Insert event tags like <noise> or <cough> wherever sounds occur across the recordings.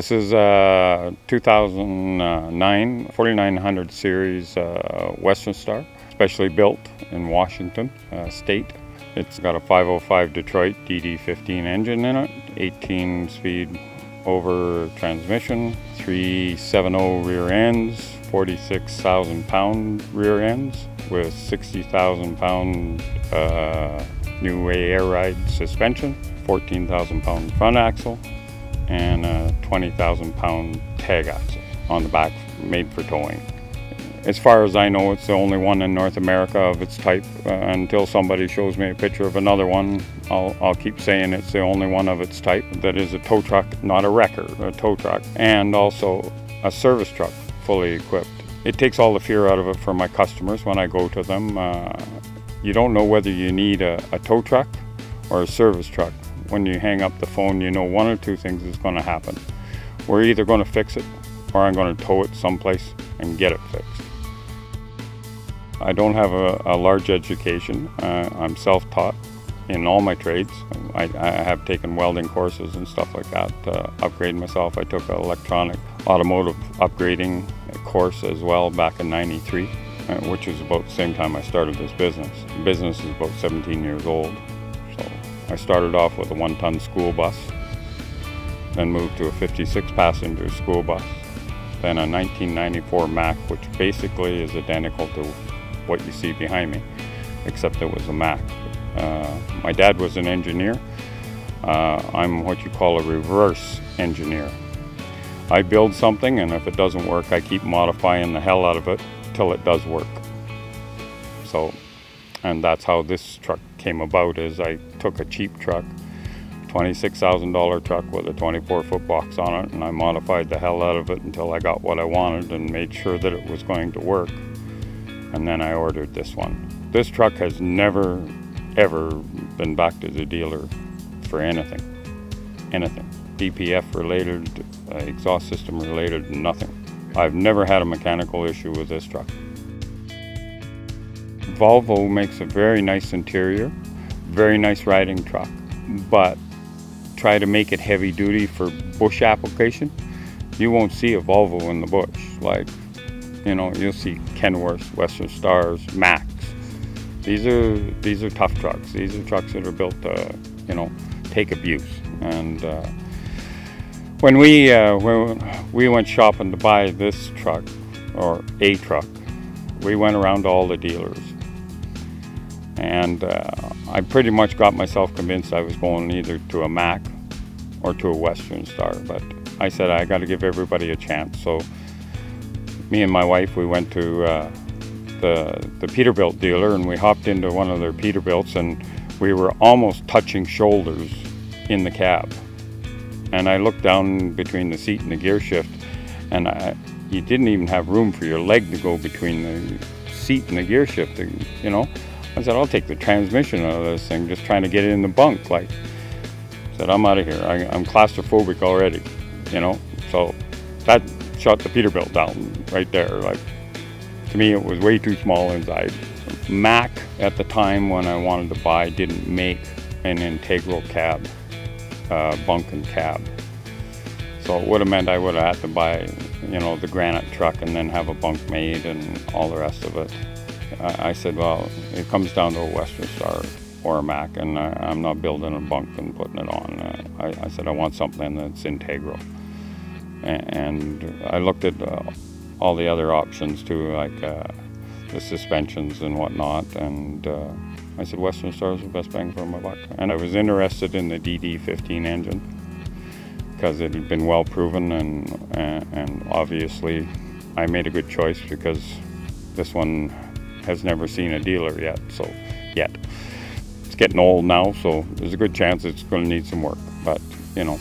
This is a 2009 4900 series uh, Western Star, specially built in Washington uh, State. It's got a 505 Detroit DD15 engine in it, 18 speed over transmission, 370 rear ends, 46,000 pound rear ends with 60,000 pound uh, new air ride suspension, 14,000 pound front axle, and a 20,000 pound tag axle on the back made for towing. As far as I know, it's the only one in North America of its type. Uh, until somebody shows me a picture of another one, I'll, I'll keep saying it's the only one of its type that is a tow truck, not a wrecker, a tow truck, and also a service truck fully equipped. It takes all the fear out of it for my customers when I go to them. Uh, you don't know whether you need a, a tow truck or a service truck. When you hang up the phone, you know one or two things is going to happen. We're either going to fix it or I'm going to tow it someplace and get it fixed. I don't have a, a large education. Uh, I'm self-taught in all my trades. I, I, have taken welding courses and stuff like that to upgrade myself. I took an electronic automotive upgrading course as well back in 93, uh, which was about the same time I started this business. The business is about 17 years old. I started off with a one-ton school bus, then moved to a 56 passenger school bus, then a 1994 Mack, which basically is identical to what you see behind me, except it was a Mack. Uh, my dad was an engineer. Uh, I'm what you call a reverse engineer. I build something and if it doesn't work, I keep modifying the hell out of it till it does work. So, and that's how this truck came about is I took a cheap truck, $26,000 truck with a 24 foot box on it and I modified the hell out of it until I got what I wanted and made sure that it was going to work and then I ordered this one. This truck has never, ever been back to the dealer for anything, anything. DPF related, uh, exhaust system related, nothing. I've never had a mechanical issue with this truck. Volvo makes a very nice interior, very nice riding truck, but try to make it heavy duty for bush application, you won't see a Volvo in the bush. Like you know, you'll see Kenworths, Western Stars, Macks. These are these are tough trucks. These are trucks that are built to, you know, take abuse. And uh, when we uh, when we went shopping to buy this truck or a truck, we went around to all the dealers, and uh, I pretty much got myself convinced I was going either to a Mack or to a Western Star. But I said I got to give everybody a chance. So me and my wife, we went to uh, the, the Peterbilt dealer and we hopped into one of their Peterbilts and we were almost touching shoulders in the cab. And I looked down between the seat and the gear shift and I, you didn't even have room for your leg to go between the seat and the gear shift, you know. I said, I'll take the transmission out of this thing, just trying to get it in the bunk. Like, I said, I'm out of here. I, I'm claustrophobic already, you know. So that shut the Peterbilt down right there. Like to me, it was way too small inside. Mack at the time when I wanted to buy didn't make an integral cab, uh, bunk and cab. So it would have meant I would have had to buy, you know, the granite truck and then have a bunk made and all the rest of it. I, I said, well, it comes down to a Western Star or a Mack, and I, am not building a bunk and putting it on. Uh, I, I said I want something that's integral and I looked at uh, all the other options too, like uh, the suspensions and whatnot, and uh, I said Western Star is the best bang for my buck. And I was interested in the DD15 engine because it had been well proven, and, and, and obviously I made a good choice because this one has never seen a dealer yet. So yet, it's getting old now, so there's a good chance it's going to need some work. But you know,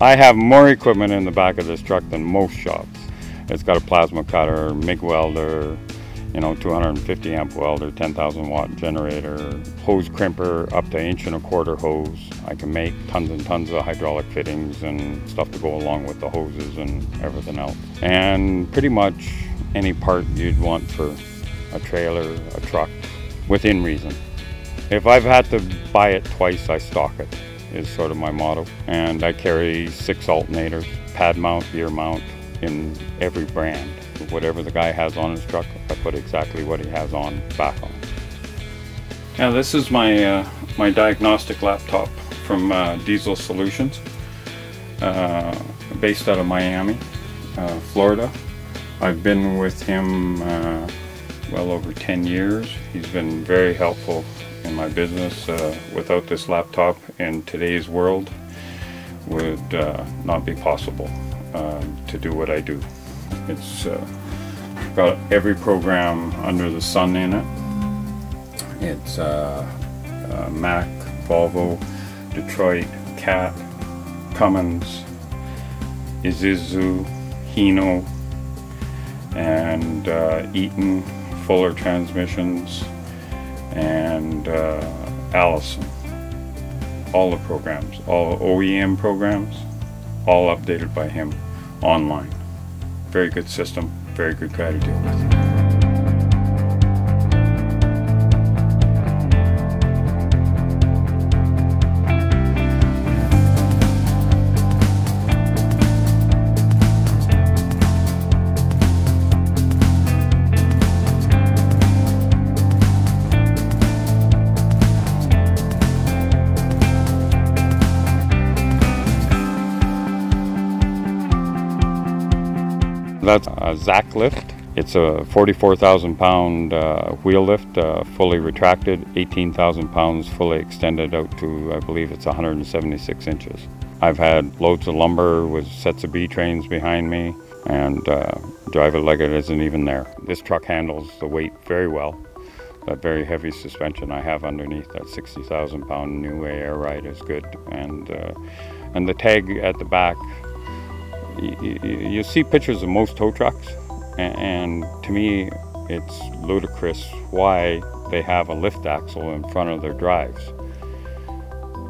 I have more equipment in the back of this truck than most shops. It's got a plasma cutter, MIG welder, you know, 250 amp welder, 10,000 watt generator, hose crimper up to inch and a quarter hose. I can make tons and tons of hydraulic fittings and stuff to go along with the hoses and everything else. And pretty much any part you'd want for a trailer, a truck, within reason. If I've had to buy it twice, I stock it is sort of my motto. And I carry six alternators, pad mount, gear mount, in every brand. Whatever the guy has on his truck, I put exactly what he has on back on. Now this is my, uh, my diagnostic laptop from uh, Diesel Solutions, uh, based out of Miami, uh, Florida. I've been with him uh, well over 10 years. He's been very helpful in my business. Uh, without this laptop in today's world would not be possible to do what I do. It's uh, got every program under the sun in it. It's uh, uh, Mack, Volvo, Detroit, CAT, Cummins, Isuzu, Hino, and Eaton, Fuller transmissions, and uh, Allison. All the programs, all OEM programs, all updated by him online. Very good system, very good guy to deal with. That's a Zacklift. It's a 44,000 pound uh, wheel lift, uh, fully retracted, 18,000 pounds fully extended out to, I believe it's 176 inches. I've had loads of lumber with sets of B trains behind me and uh, drive it like it isn't even there. This truck handles the weight very well. That very heavy suspension I have underneath, that 60,000 pound new air ride is good. And, uh, and the tag at the back you, you see pictures of most tow trucks, and, and to me, it's ludicrous why they have a lift axle in front of their drives.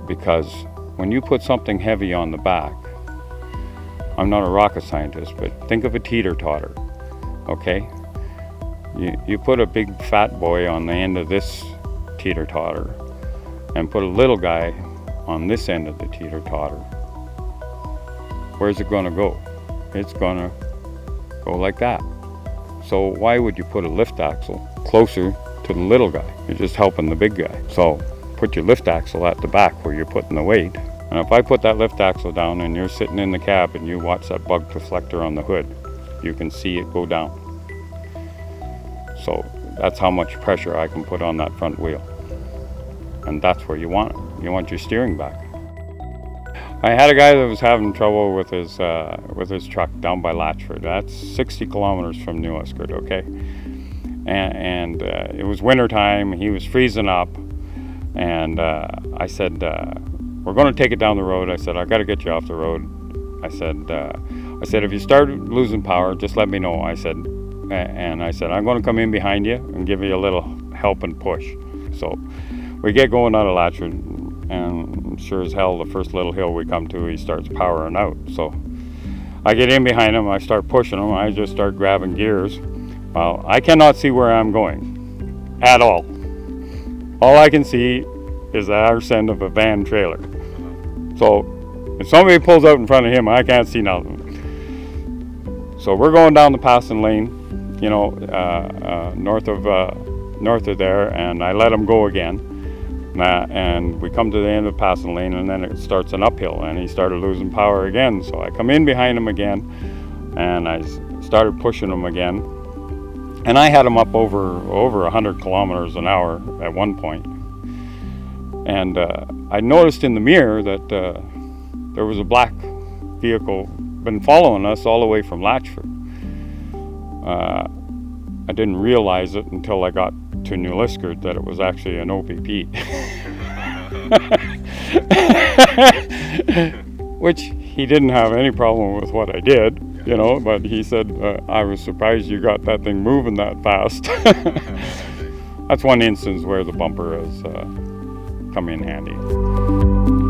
Because when you put something heavy on the back, I'm not a rocket scientist, but think of a teeter totter, okay? You, you put a big fat boy on the end of this teeter totter and put a little guy on this end of the teeter totter where's it going to go? It's to go like that. So why would you put a lift axle closer to the little guy? You're just helping the big guy. So put your lift axle at the back where you're putting the weight. And if I put that lift axle down and you're sitting in the cab and you watch that bug deflector on the hood, you can see it go down. So that's how much pressure I can put on that front wheel. And that's where you want it. You want your steering back. I had a guy that was having trouble with his uh, with his truck down by Latchford. That's 60 kilometers from New Liskeard, okay? And, and uh, it was winter time. He was freezing up, and uh, I said, uh, "We're going to take it down the road." I said, "I got to get you off the road." I said, uh, "I said if you start losing power, just let me know." I said, and I said, "I'm going to come in behind you and give you a little help and push." So we get going out of Latchford and sure as hell the first little hill we come to he starts powering out. So I get in behind him I start pushing him I just start grabbing gears. Well I cannot see where I'm going at all. All I can see is the arse end of a van trailer. So if somebody pulls out in front of him I can't see nothing. So we're going down the passing lane you know uh, uh, north of uh, north of there and I let him go again and we come to the end of passing lane and then it starts an uphill and he started losing power again. So i come in behind him again and i started pushing him again. And i had him up over over 100 kilometers an hour at one point. And uh, i noticed in the mirror that uh, there was a black vehicle been following us all the way from latchford. Uh, i didn't realize it until i got to New Liskeard that it was actually an OPP. <laughs> Which he didn't have any problem with what I did, you know, but he said, uh, I was surprised you got that thing moving that fast. <laughs> That's one instance where the bumper has uh, come in handy.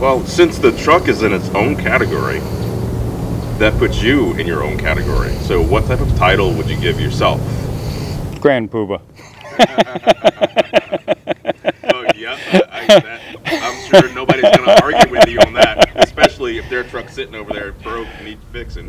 Well, since the truck is in its own category, that puts you in your own category. So, what type of title would you give yourself? Grand Poobah. <laughs> oh, yeah. I, that, I'm sure nobody's going to argue with you on that, especially if their truck's sitting over there broke and needs fixing.